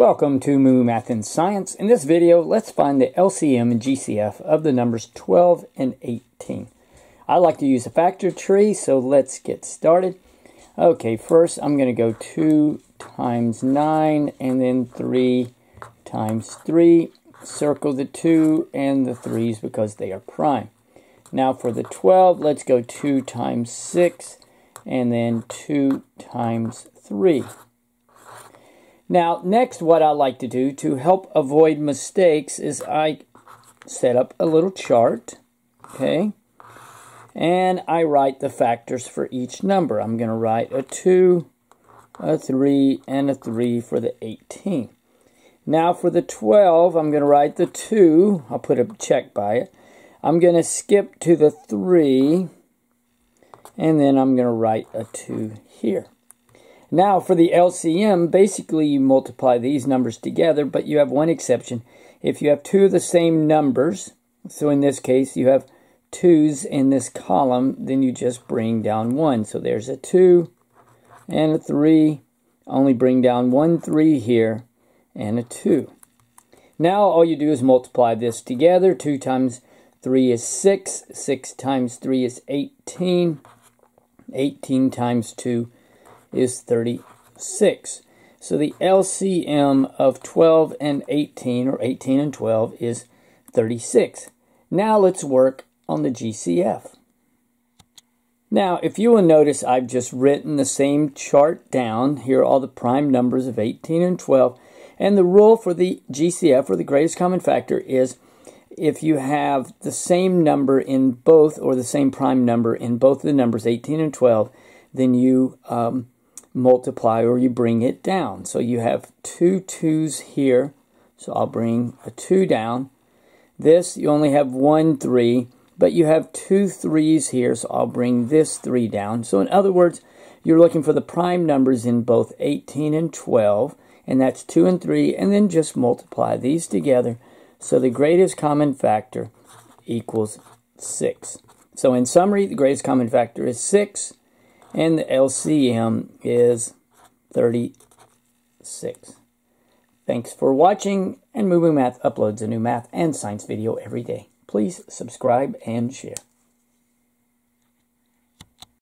Welcome to MooMoo Math and Science. In this video, let's find the LCM and GCF of the numbers 12 and 18. I like to use a factor tree, so let's get started. Okay, first I'm going to go 2 times 9 and then 3 times 3. Circle the 2 and the 3's because they are prime. Now for the 12, let's go 2 times 6 and then 2 times 3. Now, next, what I like to do to help avoid mistakes is I set up a little chart, okay? And I write the factors for each number. I'm going to write a 2, a 3, and a 3 for the 18. Now for the 12, I'm going to write the 2. I'll put a check by it. I'm going to skip to the 3, and then I'm going to write a 2 here. Now for the LCM, basically you multiply these numbers together, but you have one exception. If you have two of the same numbers, so in this case you have twos in this column, then you just bring down one. So there's a two and a three. Only bring down one three here and a two. Now all you do is multiply this together. Two times three is six. Six times three is 18. 18 times two is 36. So the LCM of 12 and 18, or 18 and 12, is 36. Now let's work on the GCF. Now, if you will notice, I've just written the same chart down. Here are all the prime numbers of 18 and 12. And the rule for the GCF, or the greatest common factor, is if you have the same number in both, or the same prime number in both the numbers 18 and 12, then you um, multiply or you bring it down. So you have two twos here. So I'll bring a two down. This, you only have one three, but you have two threes here. So I'll bring this three down. So in other words, you're looking for the prime numbers in both 18 and 12. And that's 2 and 3. And then just multiply these together. So the greatest common factor equals 6. So in summary, the greatest common factor is 6 and the LCM is 36. Thanks for watching, and MooMoo Math uploads a new math and science video every day. Please subscribe and share.